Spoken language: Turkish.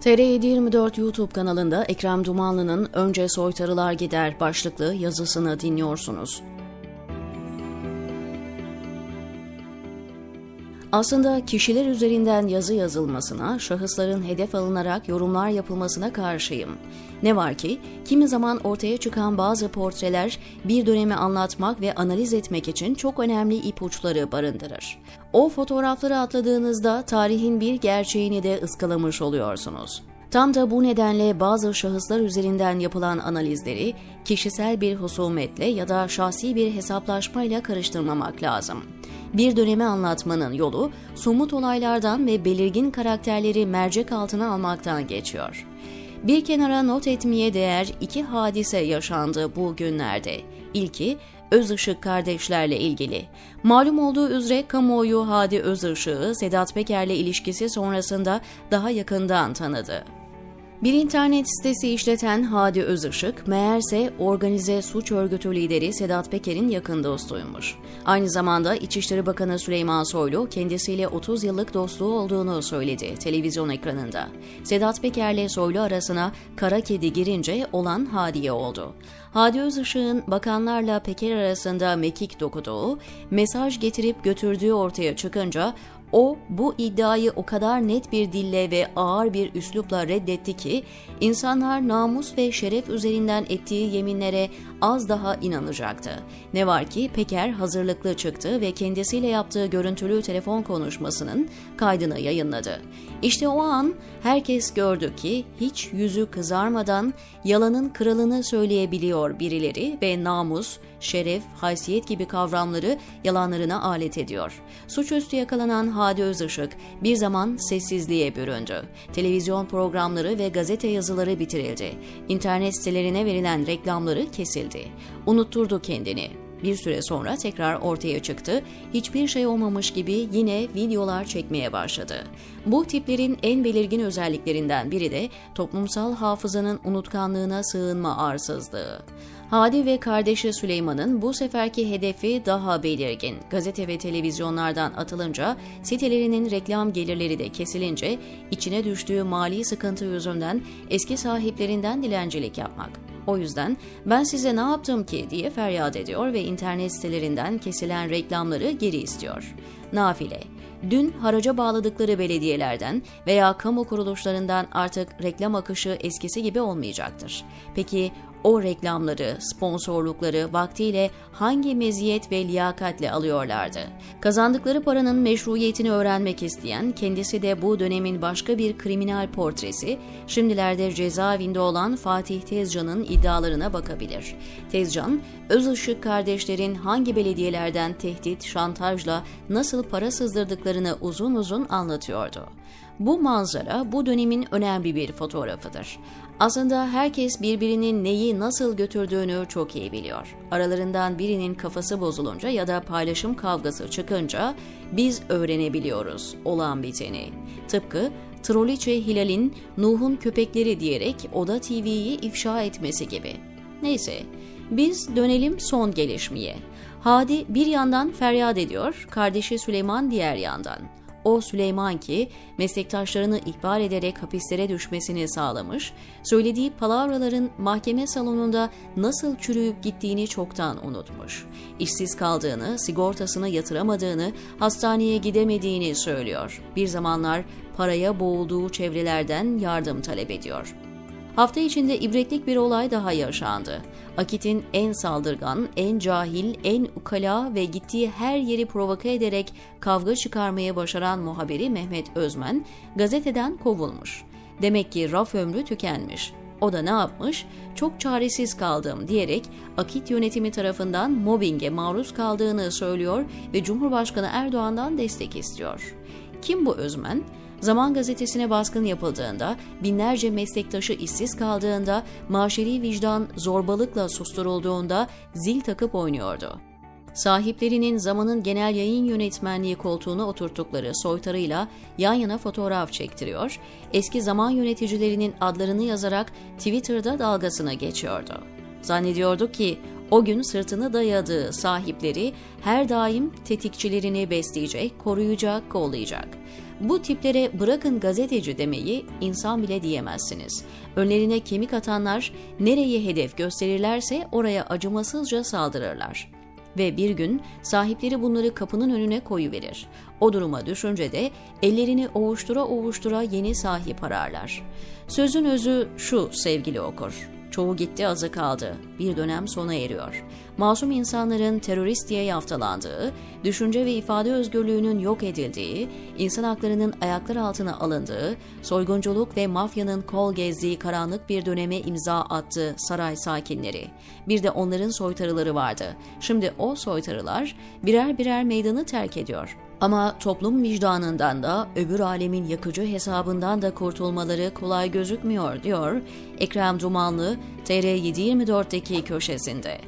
TR724 YouTube kanalında Ekrem Dumanlı'nın Önce Soytarılar Gider başlıklı yazısını dinliyorsunuz. Aslında kişiler üzerinden yazı yazılmasına, şahısların hedef alınarak yorumlar yapılmasına karşıyım. Ne var ki kimi zaman ortaya çıkan bazı portreler bir dönemi anlatmak ve analiz etmek için çok önemli ipuçları barındırır. O fotoğrafları atladığınızda tarihin bir gerçeğini de ıskalamış oluyorsunuz. Tam da bu nedenle bazı şahıslar üzerinden yapılan analizleri kişisel bir husumetle ya da şahsi bir hesaplaşmayla karıştırmamak lazım. Bir dönemi anlatmanın yolu somut olaylardan ve belirgin karakterleri mercek altına almaktan geçiyor. Bir kenara not etmeye değer iki hadise yaşandı bu günlerde. İlki Özışık kardeşlerle ilgili. Malum olduğu üzere kamuoyu Hadi Özışık'ı Sedat Peker'le ilişkisi sonrasında daha yakından tanıdı. Bir internet sitesi işleten Hadi Özışık, meğerse organize suç örgütü lideri Sedat Peker'in yakın dostuymuş. Aynı zamanda İçişleri Bakanı Süleyman Soylu kendisiyle 30 yıllık dostluğu olduğunu söyledi televizyon ekranında. Sedat Peker'le Soylu arasına kara kedi girince olan Hadiye oldu. Hadi Özışık'ın bakanlarla Peker arasında mekik dokuduğu, mesaj getirip götürdüğü ortaya çıkınca o bu iddiayı o kadar net bir dille ve ağır bir üslupla reddetti ki insanlar namus ve şeref üzerinden ettiği yeminlere az daha inanacaktı. Ne var ki Peker hazırlıklı çıktı ve kendisiyle yaptığı görüntülü telefon konuşmasının kaydını yayınladı. İşte o an herkes gördü ki hiç yüzü kızarmadan yalanın kralını söyleyebiliyor birileri ve namus, şeref, haysiyet gibi kavramları yalanlarına alet ediyor. Suçüstü yakalanan Hadi Özışık bir zaman sessizliğe büründü. Televizyon programları ve gazete yazıları bitirildi. İnternet sitelerine verilen reklamları kesildi. Unutturdu kendini. Bir süre sonra tekrar ortaya çıktı. Hiçbir şey olmamış gibi yine videolar çekmeye başladı. Bu tiplerin en belirgin özelliklerinden biri de toplumsal hafızanın unutkanlığına sığınma arsızlığı. Hadi ve kardeşi Süleyman'ın bu seferki hedefi daha belirgin. Gazete ve televizyonlardan atılınca, sitelerinin reklam gelirleri de kesilince, içine düştüğü mali sıkıntı yüzünden eski sahiplerinden dilencilik yapmak. O yüzden ben size ne yaptım ki diye feryat ediyor ve internet sitelerinden kesilen reklamları geri istiyor. Nafile Dün haraca bağladıkları belediyelerden veya kamu kuruluşlarından artık reklam akışı eskisi gibi olmayacaktır. Peki o reklamları, sponsorlukları vaktiyle hangi meziyet ve liyakatle alıyorlardı? Kazandıkları paranın meşruiyetini öğrenmek isteyen, kendisi de bu dönemin başka bir kriminal portresi, şimdilerde cezaevinde olan Fatih Tezcan'ın iddialarına bakabilir. Tezcan, Özışık kardeşlerin hangi belediyelerden tehdit, şantajla nasıl para sızdırdıklarını uzun uzun anlatıyordu. Bu manzara bu dönemin önemli bir fotoğrafıdır. Aslında herkes birbirinin neyi nasıl götürdüğünü çok iyi biliyor. Aralarından birinin kafası bozulunca ya da paylaşım kavgası çıkınca biz öğrenebiliyoruz olan biteni. Tıpkı Troliçe Hilal'in Nuh'un köpekleri diyerek Oda TV'yi ifşa etmesi gibi. Neyse, biz dönelim son gelişmeye. Hadi bir yandan feryat ediyor, kardeşi Süleyman diğer yandan. O Süleyman ki meslektaşlarını ihbar ederek hapislere düşmesini sağlamış, söylediği palavraların mahkeme salonunda nasıl çürüyüp gittiğini çoktan unutmuş. İşsiz kaldığını, sigortasını yatıramadığını, hastaneye gidemediğini söylüyor. Bir zamanlar paraya boğulduğu çevrelerden yardım talep ediyor. Hafta içinde ibretlik bir olay daha yaşandı. Akit'in en saldırgan, en cahil, en ukala ve gittiği her yeri provoke ederek kavga çıkarmaya başaran muhabiri Mehmet Özmen gazeteden kovulmuş. Demek ki raf ömrü tükenmiş. O da ne yapmış? Çok çaresiz kaldım diyerek Akit yönetimi tarafından mobbinge maruz kaldığını söylüyor ve Cumhurbaşkanı Erdoğan'dan destek istiyor. Kim bu Özmen? Zaman gazetesine baskın yapıldığında, binlerce meslektaşı işsiz kaldığında, maşeri vicdan zorbalıkla susturulduğunda zil takıp oynuyordu. Sahiplerinin zamanın genel yayın yönetmenliği koltuğuna oturttukları soytarıyla yan yana fotoğraf çektiriyor, eski zaman yöneticilerinin adlarını yazarak Twitter'da dalgasına geçiyordu. Zannediyordu ki O gün sırtını dayadığı sahipleri her daim tetikçilerini besleyecek, koruyacak, kollayacak. Bu tiplere bırakın gazeteci demeyi insan bile diyemezsiniz. Önlerine kemik atanlar nereye hedef gösterirlerse oraya acımasızca saldırırlar ve bir gün sahipleri bunları kapının önüne koyuverir. O duruma düşünce de ellerini ovuştura ovuştura yeni sahip ararlar. Sözün özü şu sevgili okur. Çoğu gitti azı kaldı. Bir dönem sona eriyor. Masum insanların terörist diye yaftalandığı, düşünce ve ifade özgürlüğünün yok edildiği, insan haklarının ayaklar altına alındığı, soygunculuk ve mafyanın kol gezdiği karanlık bir döneme imza attı saray sakinleri. Bir de onların soytarıları vardı. Şimdi o soytarılar birer birer meydanı terk ediyor. Ama toplum vicdanından da öbür alemin yakıcı hesabından da kurtulmaları kolay gözükmüyor diyor Ekrem Dumanlı TR724'deki köşesinde.